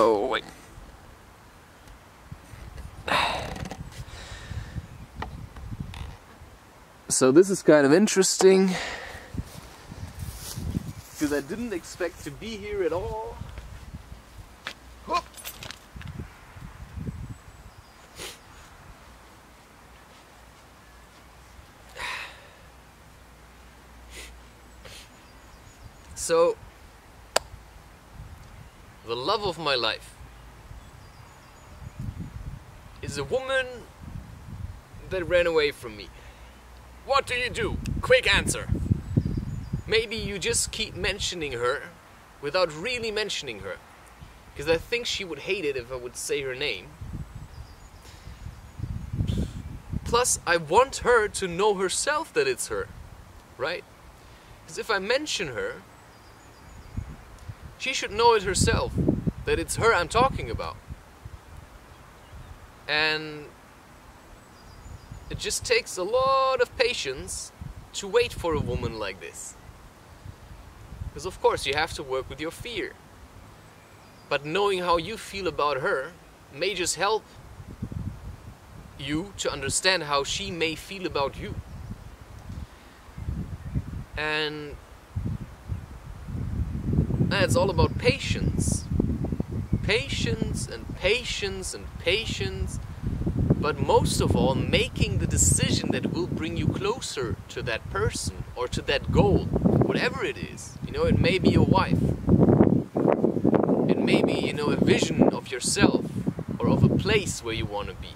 Oh, wait. So this is kind of interesting because I didn't expect to be here at all. Whoop. So, the love of my life is a woman that ran away from me. What do you do? Quick answer. Maybe you just keep mentioning her without really mentioning her. Because I think she would hate it if I would say her name. Plus, I want her to know herself that it's her. Right? Because if I mention her, she should know it herself that it's her I'm talking about. And it just takes a lot of patience to wait for a woman like this. Because, of course, you have to work with your fear. But knowing how you feel about her may just help you to understand how she may feel about you. And it's all about patience. Patience and patience and patience. But most of all, making the decision that will bring you closer to that person or to that goal, whatever it is. You know, it may be a wife, it may be, you know, a vision of yourself or of a place where you want to be.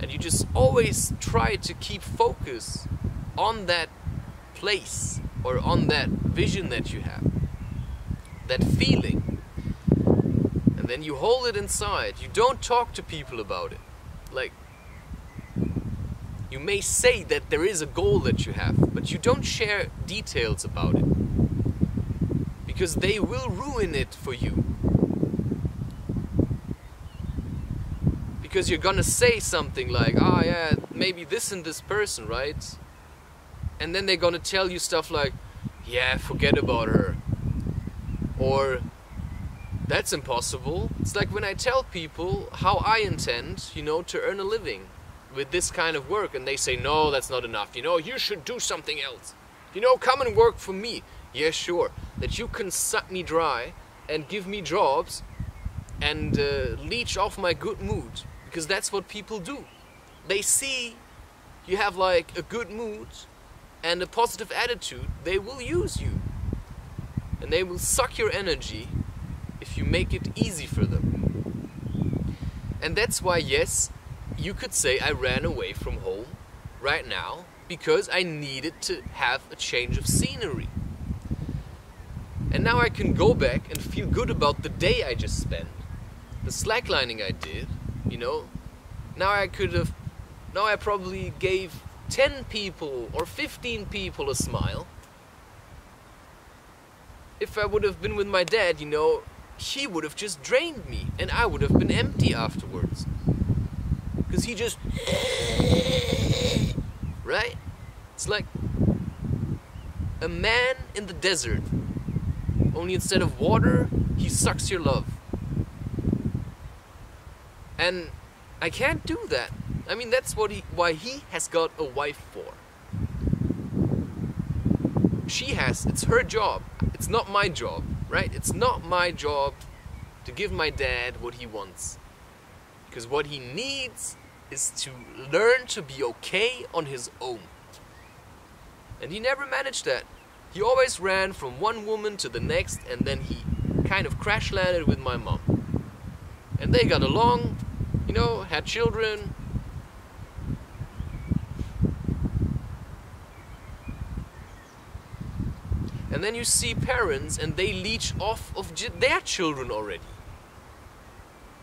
And you just always try to keep focus on that place or on that vision that you have that feeling. And you hold it inside. You don't talk to people about it. Like, you may say that there is a goal that you have, but you don't share details about it. Because they will ruin it for you. Because you're gonna say something like, ah, oh, yeah, maybe this and this person, right? And then they're gonna tell you stuff like, yeah, forget about her. Or that's impossible. It's like when I tell people how I intend, you know, to earn a living with this kind of work, and they say, no, that's not enough. You know, you should do something else. You know, come and work for me. Yeah, sure. That you can suck me dry and give me jobs and uh, leech off my good mood. Because that's what people do. They see you have like a good mood and a positive attitude, they will use you and they will suck your energy if you make it easy for them. And that's why, yes, you could say I ran away from home right now because I needed to have a change of scenery. And now I can go back and feel good about the day I just spent, the slacklining I did, you know. Now I could have, now I probably gave 10 people or 15 people a smile if I would have been with my dad, you know, he would have just drained me and I would have been empty afterwards. Because he just. Right? It's like a man in the desert. Only instead of water, he sucks your love. And I can't do that. I mean, that's what he, why he has got a wife for. She has, it's her job. It's not my job, right? It's not my job to give my dad what he wants. Because what he needs is to learn to be okay on his own. And he never managed that. He always ran from one woman to the next and then he kind of crash landed with my mom. And they got along, you know, had children, And then you see parents and they leech off of their children already.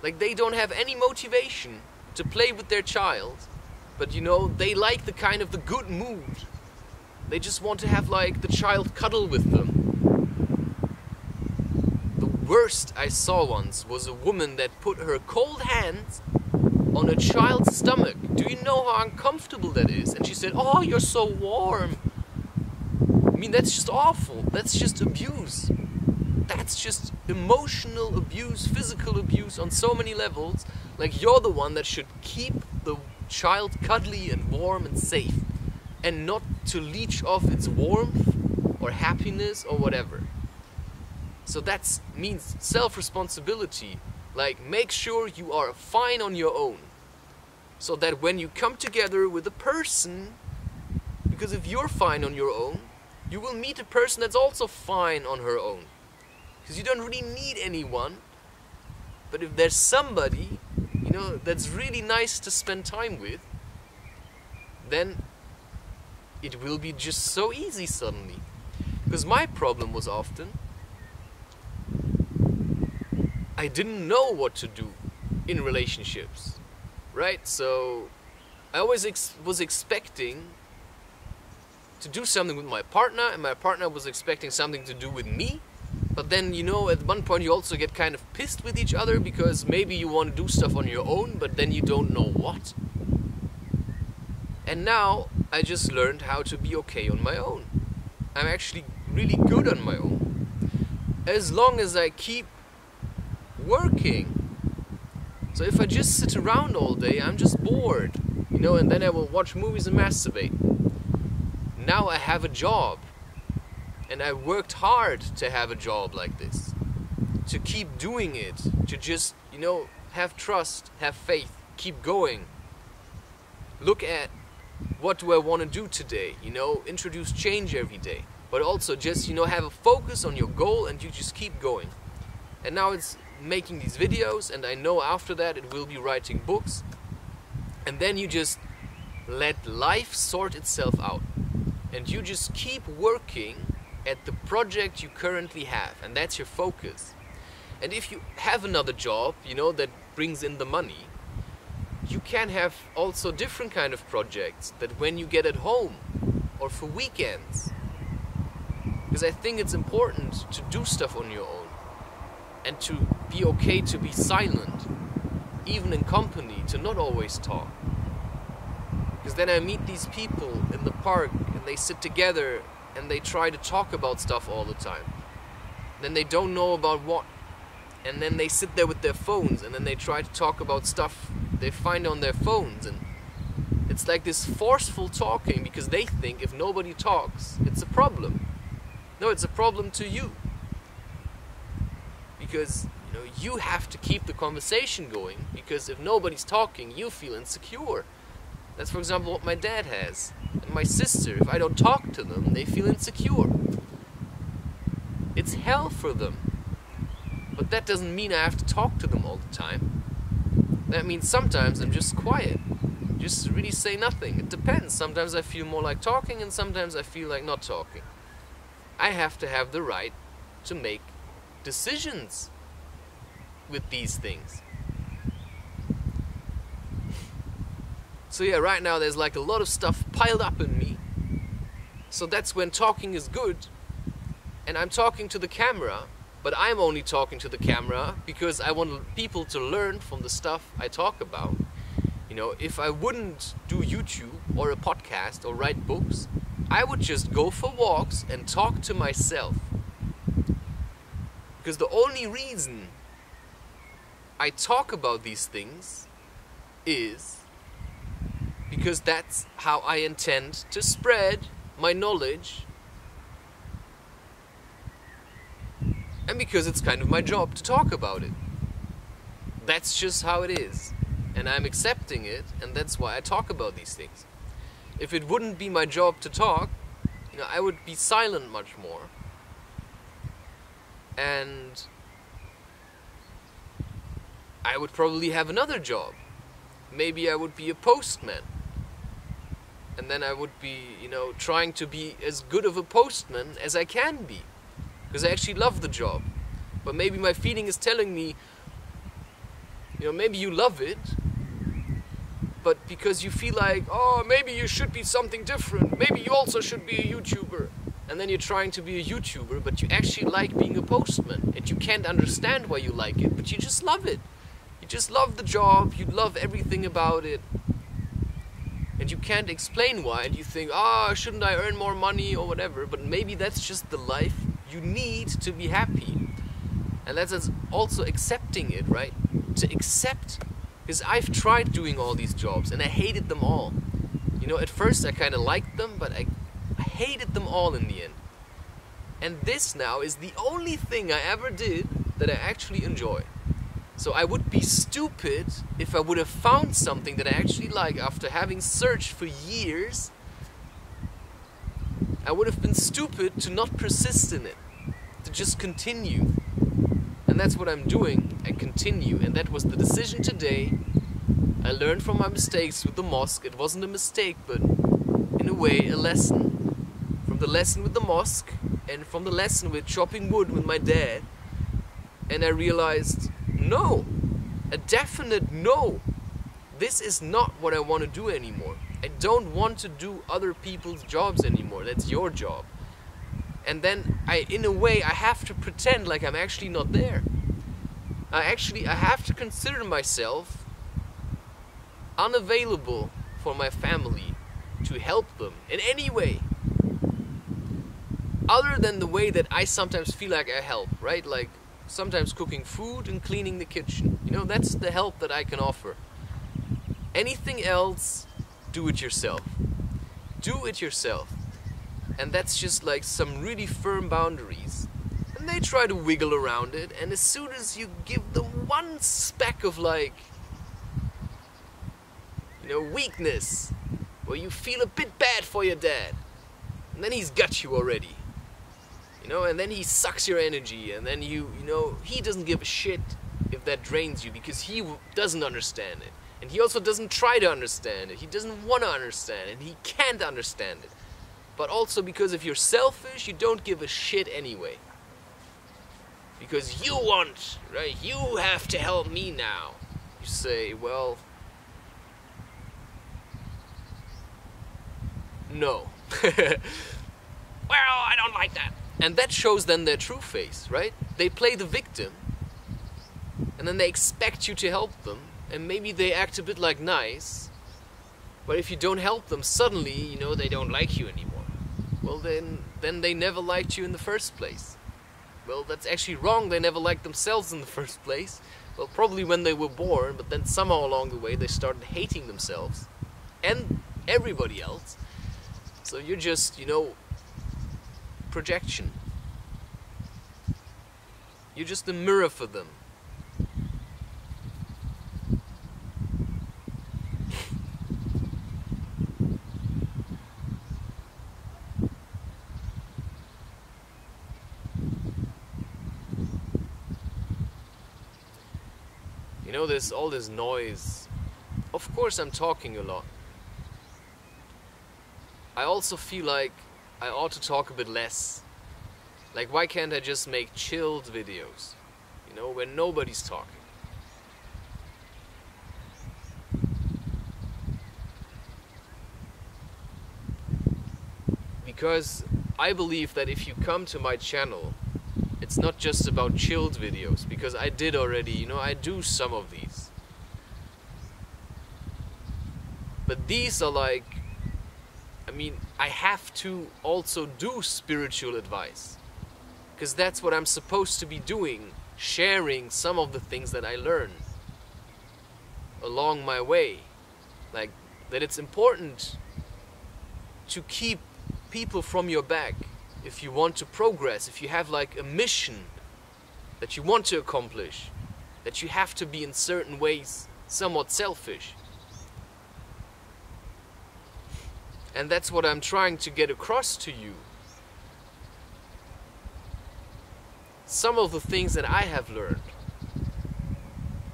Like they don't have any motivation to play with their child, but you know, they like the kind of the good mood. They just want to have like the child cuddle with them. The worst I saw once was a woman that put her cold hands on a child's stomach. Do you know how uncomfortable that is? And she said, Oh, you're so warm. I mean, that's just awful. That's just abuse. that's just emotional abuse, physical abuse on so many levels. Like you're the one that should keep the child cuddly and warm and safe and not to leech off its warmth or happiness or whatever. So that means self-responsibility. Like make sure you are fine on your own. So that when you come together with a person, because if you're fine on your own, you will meet a person that's also fine on her own. Because you don't really need anyone. But if there's somebody, you know, that's really nice to spend time with, then it will be just so easy suddenly. Because my problem was often I didn't know what to do in relationships, right? So I always ex was expecting to do something with my partner, and my partner was expecting something to do with me. But then, you know, at one point you also get kind of pissed with each other because maybe you want to do stuff on your own, but then you don't know what. And now I just learned how to be okay on my own. I'm actually really good on my own. As long as I keep working. So if I just sit around all day, I'm just bored, you know, and then I will watch movies and masturbate. Now I have a job. And I worked hard to have a job like this. To keep doing it, to just, you know, have trust, have faith, keep going. Look at what do I want to do today? You know, introduce change every day. But also just, you know, have a focus on your goal and you just keep going. And now it's making these videos and I know after that it will be writing books. And then you just let life sort itself out. And you just keep working at the project you currently have and that's your focus. And if you have another job, you know, that brings in the money, you can have also different kind of projects that when you get at home or for weekends. Because I think it's important to do stuff on your own and to be okay to be silent, even in company, to not always talk. Because then I meet these people in the park and they sit together and they try to talk about stuff all the time. Then they don't know about what. And then they sit there with their phones and then they try to talk about stuff they find on their phones and it's like this forceful talking because they think if nobody talks, it's a problem. No, it's a problem to you. Because you know you have to keep the conversation going because if nobody's talking, you feel insecure. That's for example what my dad has. And my sister, if I don't talk to them, they feel insecure. It's hell for them. But that doesn't mean I have to talk to them all the time. That means sometimes I'm just quiet. Just really say nothing. It depends. Sometimes I feel more like talking and sometimes I feel like not talking. I have to have the right to make decisions with these things. So yeah, right now there's like a lot of stuff piled up in me. So that's when talking is good. And I'm talking to the camera but I'm only talking to the camera because I want people to learn from the stuff I talk about. You know, if I wouldn't do YouTube or a podcast or write books, I would just go for walks and talk to myself. Because the only reason I talk about these things is because that's how I intend to spread my knowledge and because it's kind of my job to talk about it. That's just how it is. And I'm accepting it, and that's why I talk about these things. If it wouldn't be my job to talk, you know, I would be silent much more. And I would probably have another job. Maybe I would be a postman. And then I would be, you know, trying to be as good of a postman as I can be because I actually love the job. But maybe my feeling is telling me, you know, maybe you love it, but because you feel like, oh, maybe you should be something different. Maybe you also should be a YouTuber. And then you're trying to be a YouTuber, but you actually like being a postman. And you can't understand why you like it, but you just love it. You just love the job, you love everything about it. And you can't explain why, and you think, ah, oh, shouldn't I earn more money or whatever, but maybe that's just the life you need to be happy. And that's also accepting it, right? To accept. Because I've tried doing all these jobs and I hated them all. You know, at first I kind of liked them, but I, I hated them all in the end. And this now is the only thing I ever did that I actually enjoy. So I would be stupid if I would have found something that I actually like after having searched for years. I would have been stupid to not persist in it, to just continue. And that's what I'm doing. I continue, and that was the decision today. I learned from my mistakes with the mosque. It wasn't a mistake, but in a way, a lesson. From the lesson with the mosque, and from the lesson with chopping wood with my dad. And I realized no. A definite no. This is not what I want to do anymore. I don't want to do other people's jobs anymore. That's your job. And then I in a way I have to pretend like I'm actually not there. I actually I have to consider myself unavailable for my family to help them in any way other than the way that I sometimes feel like I help, right? Like sometimes cooking food and cleaning the kitchen. You know, that's the help that I can offer. Anything else, do it yourself. Do it yourself. And that's just like some really firm boundaries. And they try to wiggle around it, and as soon as you give them one speck of like, you know, weakness, where you feel a bit bad for your dad, and then he's got you already you know, and then he sucks your energy, and then you, you know, he doesn't give a shit if that drains you because he doesn't understand it. And he also doesn't try to understand it. He doesn't want to understand it. He can't understand it. But also because if you're selfish, you don't give a shit anyway. Because you want, right? You have to help me now. You say, well, no. well, I don't like that. And that shows then their true face, right? They play the victim, and then they expect you to help them, and maybe they act a bit like nice, but if you don't help them, suddenly, you know, they don't like you anymore. Well, then, then they never liked you in the first place. Well, that's actually wrong. They never liked themselves in the first place. Well, probably when they were born, but then somehow along the way they started hating themselves and everybody else. So you're just, you know, projection. You're just a mirror for them. You know, there's all this noise. Of course, I'm talking a lot. I also feel like I ought to talk a bit less. Like, why can't I just make chilled videos? You know, when nobody's talking. Because I believe that if you come to my channel, it's not just about chilled videos, because I did already, you know, I do some of these. But these are like I mean, I have to also do spiritual advice. Because that's what I'm supposed to be doing, sharing some of the things that I learn along my way. Like, that it's important to keep people from your back if you want to progress, if you have like a mission that you want to accomplish, that you have to be in certain ways somewhat selfish. And that's what I'm trying to get across to you. Some of the things that I have learned.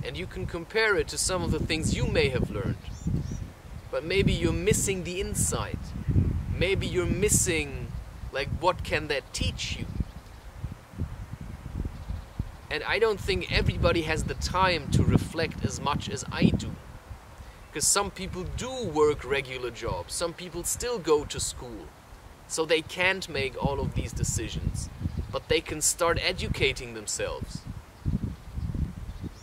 And you can compare it to some of the things you may have learned. But maybe you're missing the insight. Maybe you're missing, like, what can that teach you? And I don't think everybody has the time to reflect as much as I do. Because some people do work regular jobs, some people still go to school. So they can't make all of these decisions. But they can start educating themselves.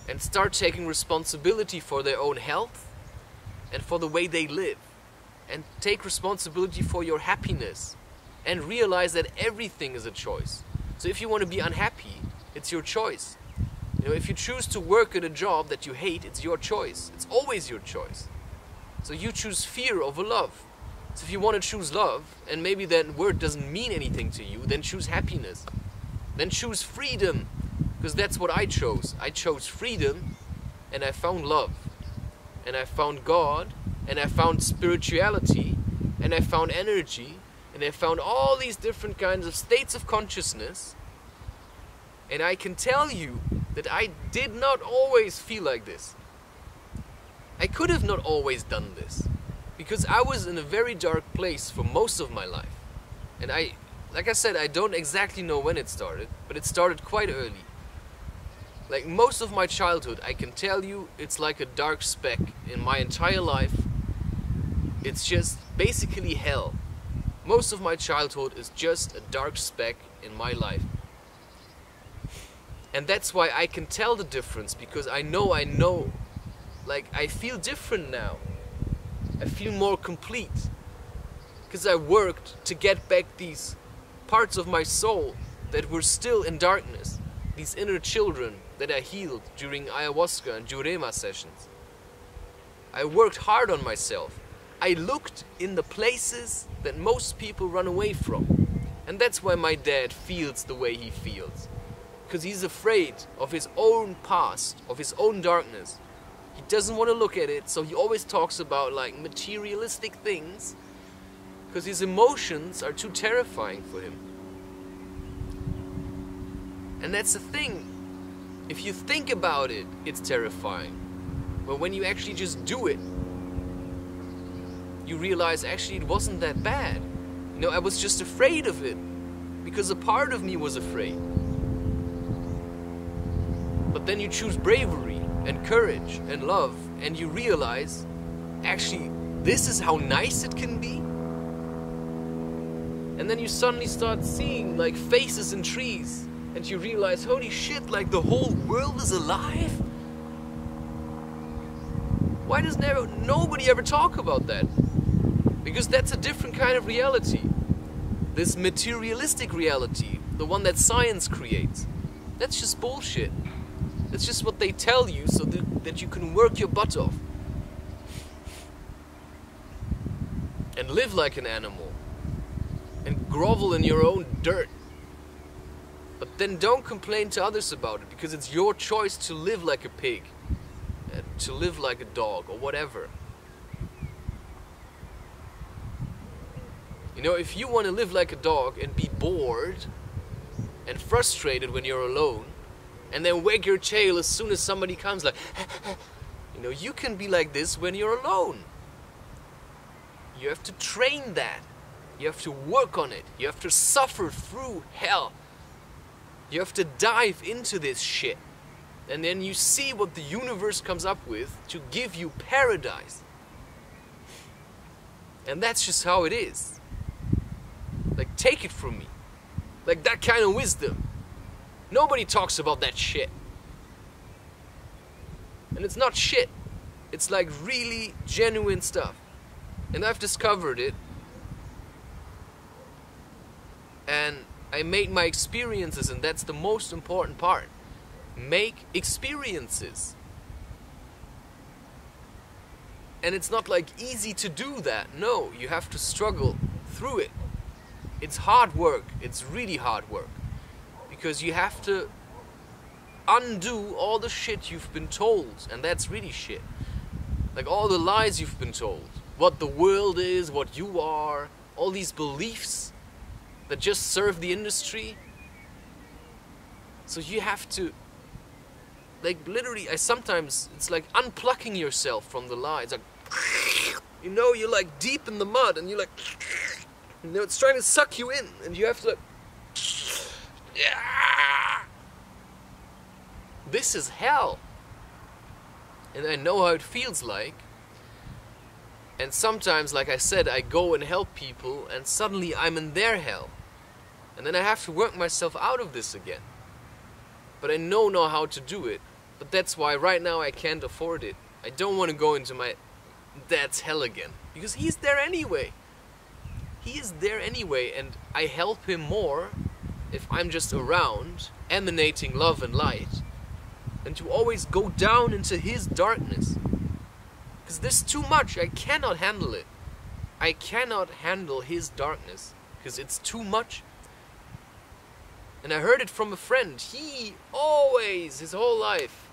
And start taking responsibility for their own health and for the way they live. And take responsibility for your happiness. And realize that everything is a choice. So if you want to be unhappy, it's your choice. You know, if you choose to work at a job that you hate, it's your choice. It's always your choice. So you choose fear over love. So if you want to choose love, and maybe that word doesn't mean anything to you, then choose happiness. Then choose freedom. Because that's what I chose. I chose freedom, and I found love. And I found God, and I found spirituality, and I found energy, and I found all these different kinds of states of consciousness. And I can tell you that I did not always feel like this. I could have not always done this because I was in a very dark place for most of my life. And I, like I said, I don't exactly know when it started, but it started quite early. Like most of my childhood, I can tell you it's like a dark speck in my entire life. It's just basically hell. Most of my childhood is just a dark speck in my life. And that's why I can tell the difference because I know I know. Like, I feel different now. I feel more complete. Because I worked to get back these parts of my soul that were still in darkness. These inner children that I healed during ayahuasca and Jurema sessions. I worked hard on myself. I looked in the places that most people run away from. And that's why my dad feels the way he feels because he's afraid of his own past, of his own darkness. He doesn't want to look at it, so he always talks about like materialistic things because his emotions are too terrifying for him. And that's the thing. If you think about it, it's terrifying. But when you actually just do it, you realize actually it wasn't that bad. You know, I was just afraid of it because a part of me was afraid. But then you choose bravery and courage and love, and you realize actually, this is how nice it can be. And then you suddenly start seeing like faces in trees, and you realize, holy shit, like the whole world is alive. Why does never nobody ever talk about that? Because that's a different kind of reality. This materialistic reality, the one that science creates, that's just bullshit. It's just what they tell you so that, that you can work your butt off. And live like an animal. And grovel in your own dirt. But then don't complain to others about it because it's your choice to live like a pig. Uh, to live like a dog or whatever. You know, if you want to live like a dog and be bored and frustrated when you're alone, and then wag your tail as soon as somebody comes like you know you can be like this when you're alone. You have to train that. You have to work on it. You have to suffer through hell. You have to dive into this shit. And then you see what the universe comes up with to give you paradise. And that's just how it is. Like take it from me. Like that kind of wisdom Nobody talks about that shit. And it's not shit. It's like really genuine stuff. And I've discovered it. And I made my experiences, and that's the most important part. Make experiences. And it's not like easy to do that. No, you have to struggle through it. It's hard work. It's really hard work because you have to undo all the shit you've been told, and that's really shit. Like all the lies you've been told, what the world is, what you are, all these beliefs that just serve the industry. So you have to, like, literally, I sometimes, it's like unplugging yourself from the lies. Like, you know, you're like deep in the mud and you're like, you know, it's trying to suck you in, and you have to, like, yeah. This is hell. And I know how it feels like. And sometimes, like I said, I go and help people, and suddenly I'm in their hell. And then I have to work myself out of this again. But I know now how to do it. But that's why right now I can't afford it. I don't want to go into my dad's hell again. Because he's there anyway. He is there anyway, and I help him more if I'm just around, emanating love and light, and to always go down into his darkness. Because there's too much, I cannot handle it. I cannot handle his darkness because it's too much. And I heard it from a friend. He always, his whole life,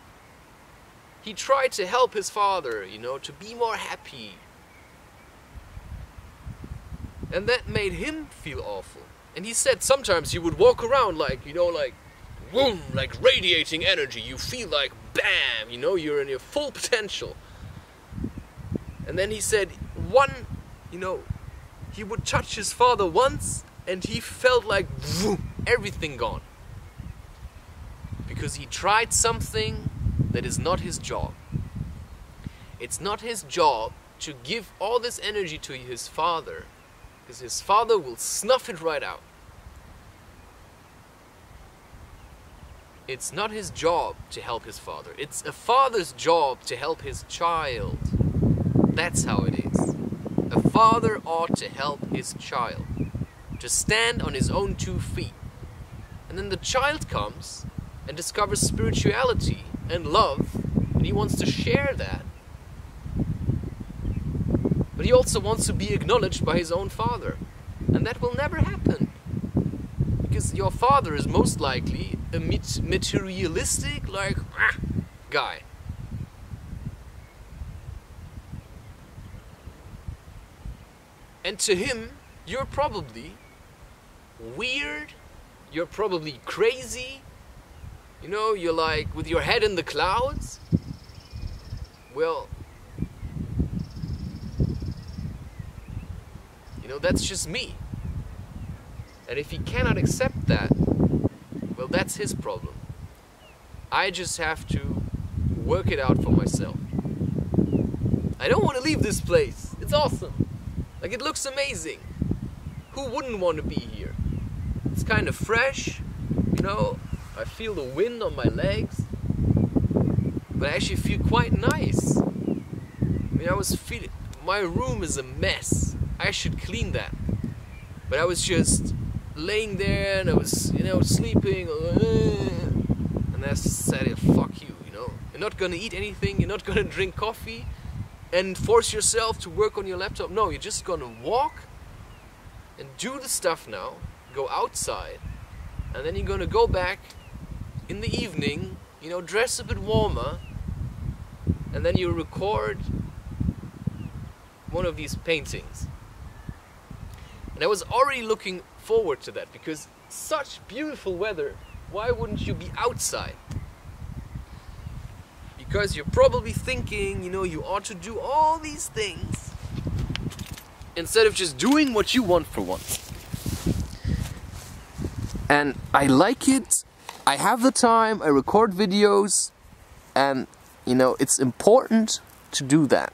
he tried to help his father, you know, to be more happy. And that made him feel awful. And he said sometimes he would walk around like, you know, like, boom, like radiating energy. You feel like, bam, you know, you're in your full potential. And then he said, one, you know, he would touch his father once and he felt like, boom, everything gone. Because he tried something that is not his job. It's not his job to give all this energy to his father because his father will snuff it right out. It's not his job to help his father. It's a father's job to help his child. That's how it is. A father ought to help his child to stand on his own two feet. And then the child comes and discovers spirituality and love, and he wants to share that. But he also wants to be acknowledged by his own father. And that will never happen. Because your father is most likely a materialistic, like, ah, guy. And to him, you're probably weird, you're probably crazy, you know, you're like with your head in the clouds. Well, you know, that's just me. And if he cannot accept that, well, that's his problem. I just have to work it out for myself. I don't want to leave this place. It's awesome. Like, it looks amazing. Who wouldn't want to be here? It's kind of fresh, you know, I feel the wind on my legs, but I actually feel quite nice. I mean, I was feeling, my room is a mess. I should clean that. But I was just laying there and I was, you know, sleeping. And I said, fuck you, you know. You're not gonna eat anything, you're not gonna drink coffee and force yourself to work on your laptop. No, you're just gonna walk and do the stuff now, go outside, and then you're gonna go back in the evening, you know, dress a bit warmer, and then you record one of these paintings. And I was already looking forward to that because such beautiful weather, why wouldn't you be outside? Because you're probably thinking, you know, you ought to do all these things instead of just doing what you want for once. And I like it I have the time, I record videos, and you know, it's important to do that.